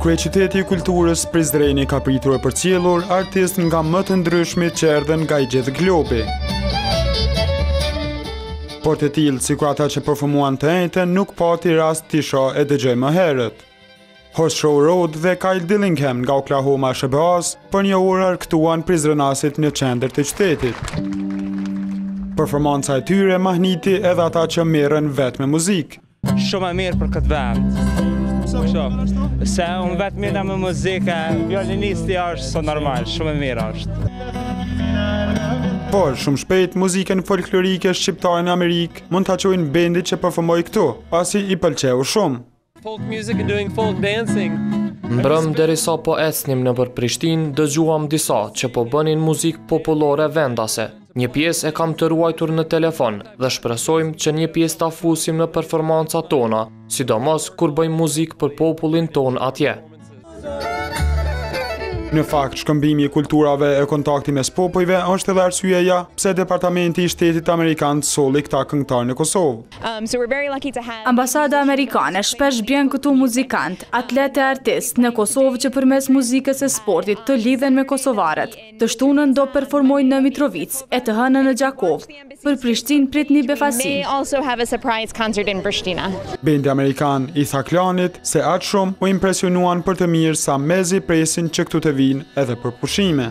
Kryeqyteti i Kulturës Prizreni ka pritur e përcjellur artistë nga më të ndryshmit që erdhën nga i gjithë globi. Por të tillë sikur ata që performuan të enjten nuk pati rast t'i shohë e dëgjojë më herët. Horseshoe Road dhe Kyle Dillingham nga Oklahoma e SHBA-s për një orë argëtuan prizrenasit në qendër të qytetit. Performanca e tyre mahniti edhe ata që merren vetë me muzikë. Shumë e mirë për këtë vend. Se unë vetë mirrem me muzikë, violinisti është së normal, shumë e mirë është. Por, shumë shpejt, muzikën folklorike shqiptare në Amerikë mund ta çojë bendi që performoi këtu, pasi i pëlqeu shumë. Folk music and doing folk dancing. Mbrëm derisa po ecnim nëpër Prishtinë, dëgjuam disa që po bënin muzikë popullore vendase. Një pjesë e kam të ruajtur në telefon dhe shpresojmë që një pjesë ta fusim në performancat tona, sidomos kur bëjmë muzikë për popullin tonë atje. Në fakt, shkëmbimi i kulturave e kontakti mes popujve është edhe arsyeja pse Departamenti i Shtetit Amerikan solli këta këngëtarë në Kosovë. Um, Ambasada Amerikane shpesh bjen këtu muzikantë, atletë e artistë në Kosovë që përmes muzikës e sportit të lidhen me kosovarët. Të shtunën do performojnë në Mitrovicë e të hënën në Gjakovë. Për Prishtinë pritni befasi. Bendi amerikan i tha Klanit se aq shumë u impresionuan për të mirë sa mezi presin që këtu të vijnë edhe për pushime.